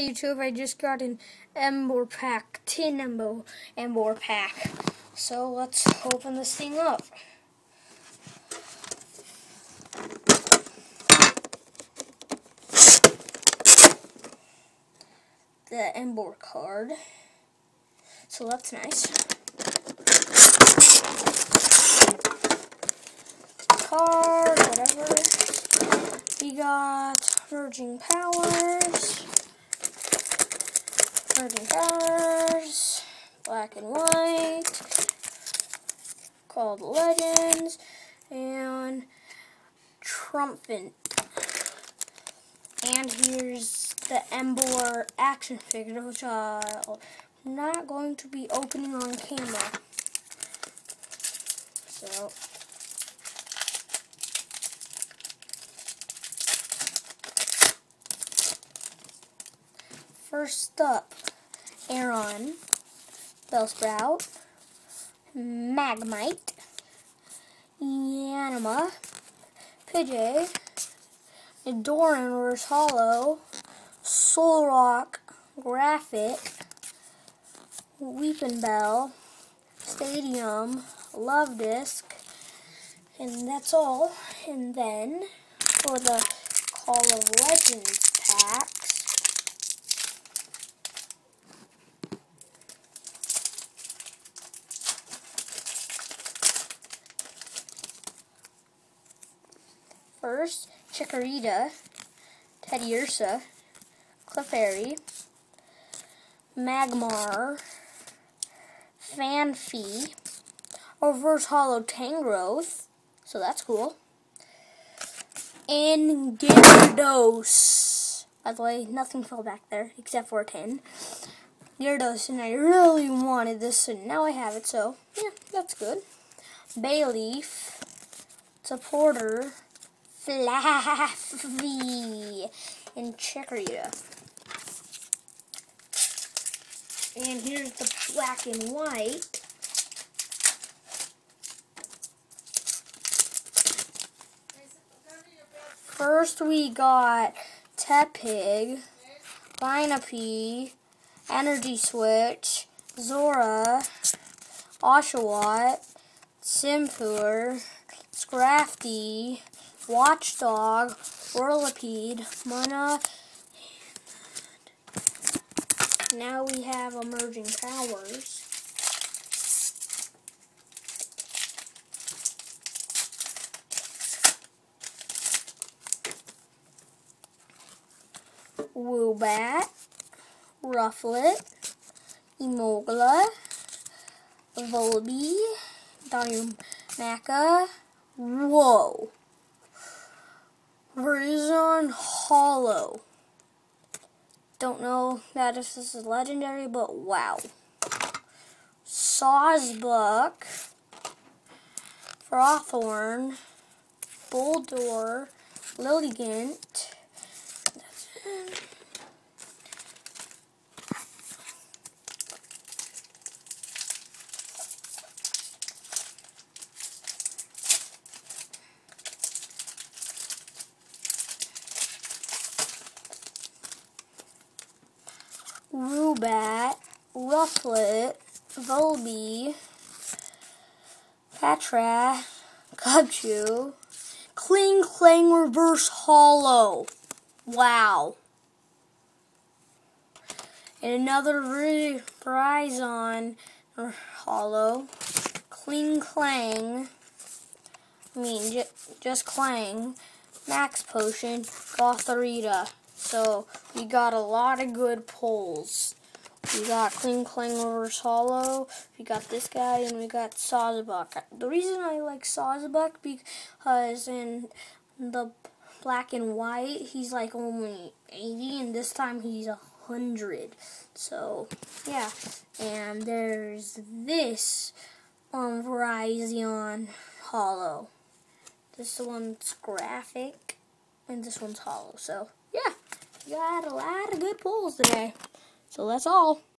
YouTube, I just got an Emboar pack, tin Emboar, Emboar pack. So let's open this thing up. The Emboar card. So that's nice. Card, whatever. We got Emerging Powers. Emerging Powers. Black and White. Call of Legends. And Triumphant. And here's the Emboar action figure, which I'm not going to be opening on camera. So, First up, Aron, Bellsprout, Magmite, Yanma, Pidgey, Doran Hollow, Solrock, Graphic, Weepinbell, Stadium, Luvdisc, and that's all. And then for the Call of Legends packs, First, Chikorita, Teddiursa, Clefairy, Magmar, Phanpy, Reverse Holo Tangrowth, so that's cool, and Gyarados. By the way, nothing fell back there except for a 10. Gyarados, and I really wanted this, and now I have it, so yeah, that's good. Bayleef, Supporter, Fluffy and Chikorita. And here's the black and white. First we got Tepig, Binape, Energy Switch, Zorua, Oshawott, Simipour, Scrafty, Watchog, Whirlipede, Munna. Now we have emerging powers. Woobat, Rufflet, Emolga, Volby, Darumaka. Whoa! Verizon Hollow. Don't know that if this is legendary, but wow. Sawsbuck, Frothorn, Boldore, Lilligant, Rubat, Rufflet, Volby, Patra, Cubchoo, Klinklang Reverse Holo. Wow. And another Verizon Hollow, Klinklang, I mean, just Klang, Max Potion, Gothorita. So we got a lot of good pulls. We got Klinklang Reverse Holo, we got this guy, and we got Sawsbuck. The reason I like Sawsbuck because in the black and white, he's like only 80, and this time he's a 100. So, yeah. And there's this um, on Verizon Hollow. This one's graphic, and this one's hollow. So, got a lot of good pulls today. So that's all.